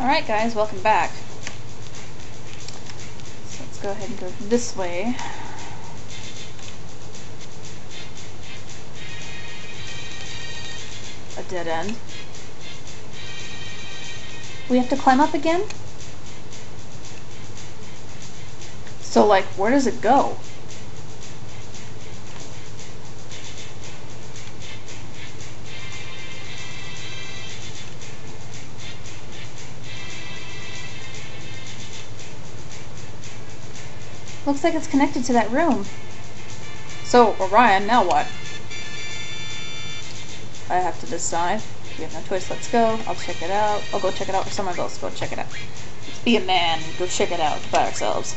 Alright guys, welcome back. So let's go ahead and go this way. A dead end. We have to climb up again? So like, where does it go? Looks like it's connected to that room. So, Orion, now what? I have to decide. We have no choice, let's go. I'll check it out. I'll go check it out, or someone else go check it out. Let's be a man go check it out by ourselves.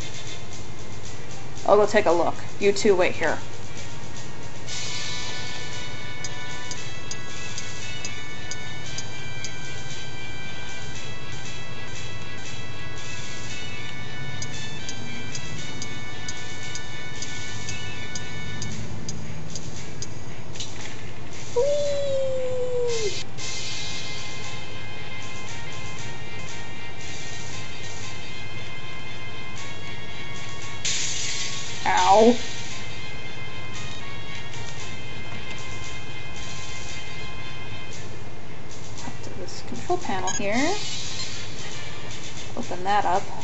I'll go take a look. You two wait here. Up to this control panel here. Open that up.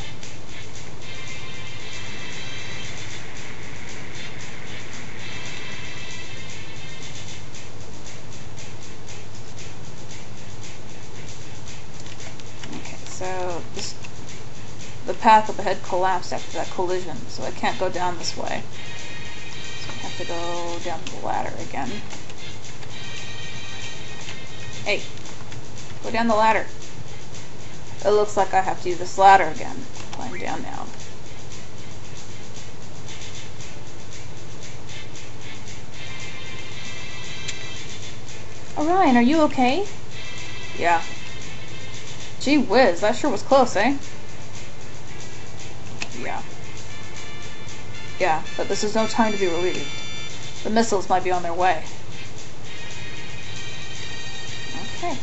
Path up ahead collapsed after that collision, so I can't go down this way. So I have to go down the ladder again. Hey, go down the ladder. It looks like I have to use this ladder again. Climb down now. Orion, are you okay? Yeah. Gee whiz, that sure was close, eh? Yeah. Yeah, but this is no time to be relieved. The missiles might be on their way. Okay.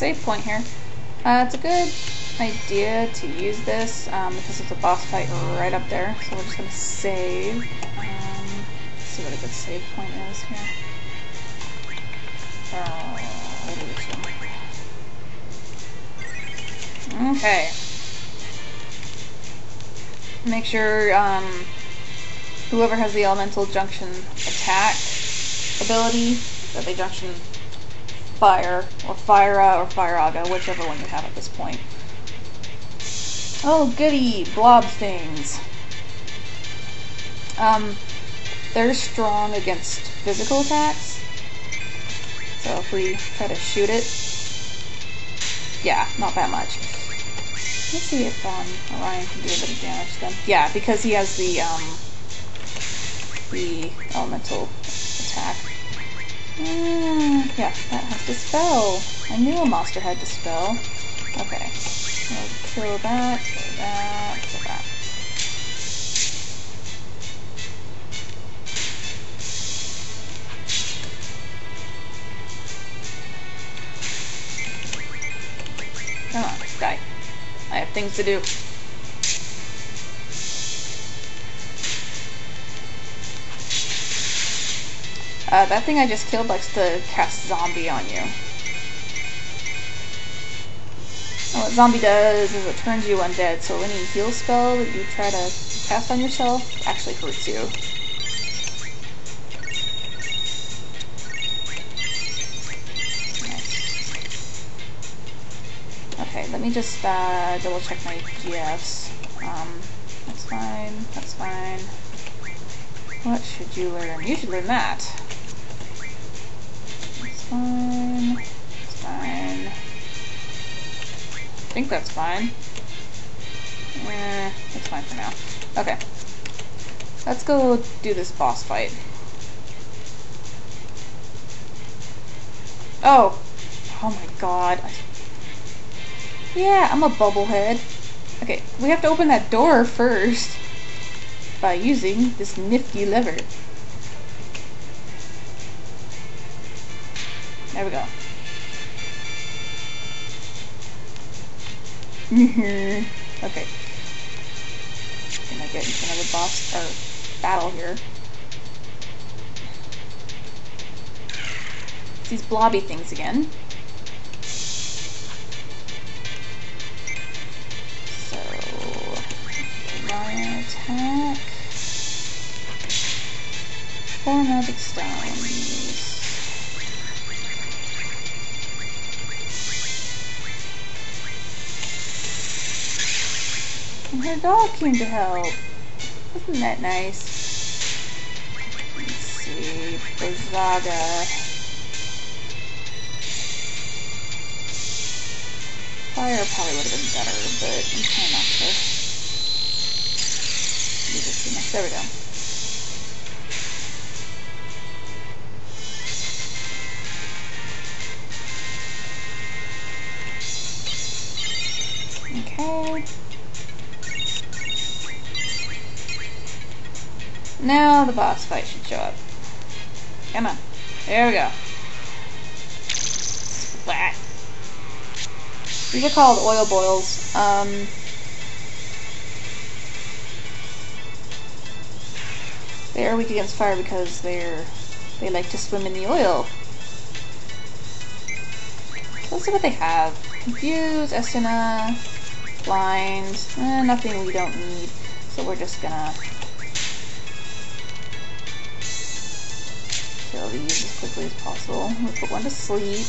Save point here. Uh, it's a good idea to use this um, because it's a boss fight right up there. So we're just going to save. Um, see what a good save point is here. Uh? Okay. Make sure um, whoever has the elemental junction attack ability, that they junction fire, or Fira, or Firaga, whichever one you have at this point. Oh, goody! Blob things. Um, they're strong against physical attacks. So if we try to shoot it, yeah, not that much. Let's see if um, Orion can do a bit of damage to them. Yeah, because he has the um, the elemental. Mm, yeah, that has dispel. I knew a monster had dispel. Okay. We'll kill that, kill that, kill that. Come on, die. I have things to do. Uh, that thing I just killed likes to cast zombie on you. And what zombie does is it turns you undead, so any heal spell that you try to cast on yourself actually hurts you. Okay, let me just uh, double check my GFs. Um, that's fine, that's fine. What should you learn? You should learn that. Think that's fine. Eh, that's fine for now. Okay. let's go do this boss fight. Oh, oh my god. Yeah, I'm a bubblehead. Okay, we have to open that door first by using this nifty lever. There we go. Mm-hmm. okay. Can I get into another boss or battle here. These blobby things again. So, Lion attack. Four magic stones. And her dog came to help. Isn't that nice? Let's see. Blizzaga. Fire probably would have been better, but I'm trying not to. There we go. The boss fight should show up. Come on. There we go. Splat. These are called Oilboyles. Um, they are weak against fire because they're they like to swim in the oil. Let's see what they have. Confuse, Esuna, blind, eh, nothing we don't need. So we're just gonna as quickly as possible. We'll put one to sleep.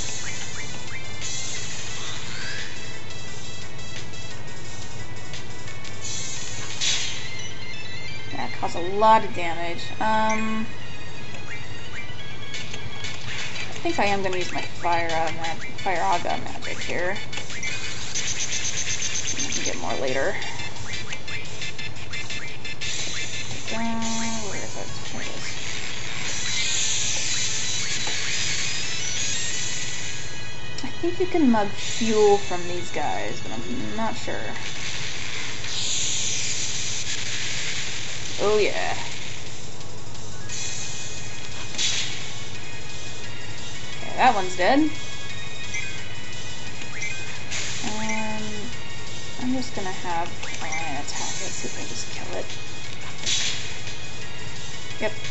That caused a lot of damage. Um, I think I am going to use my fire uh, Firaga magic here. I can get more later. You can mug fuel from these guys, but I'm not sure. Oh yeah. Okay, that one's dead. And I'm just gonna have Lion attack it, see if I can just kill it. Yep.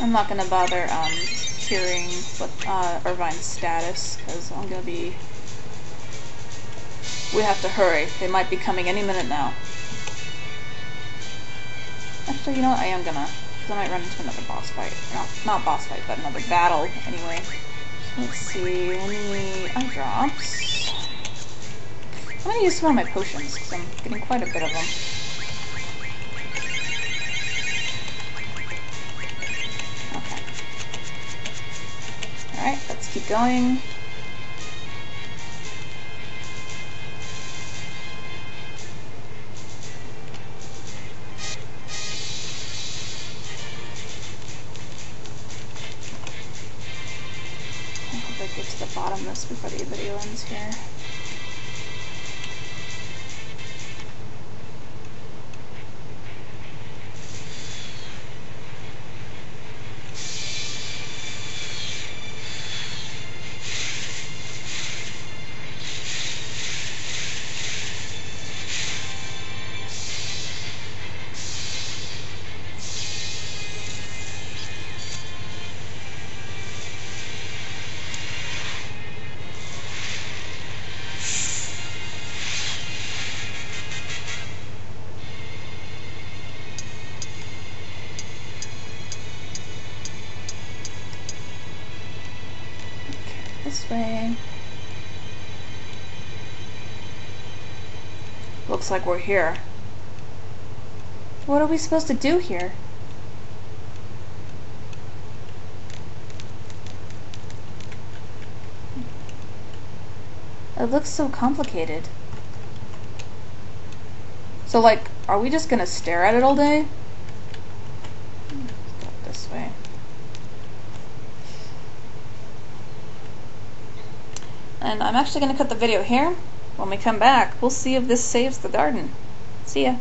I'm not gonna bother um, curing with uh, Irvine's status because I'm gonna be. We have to hurry. They might be coming any minute now. Actually, you know what? I am gonna. Because I might run into another boss fight. No, not boss fight, but another battle anyway. Let's see. Any eye drops? I'm gonna use some of my potions because I'm getting quite a bit of them. Going. I hope I get to the bottom of this before the video ends here. this way. Looks like we're here. What are we supposed to do here? It looks so complicated. So like, are we just gonna stare at it all day? And I'm actually gonna cut the video here. When we come back, we'll see if this saves the garden. See ya.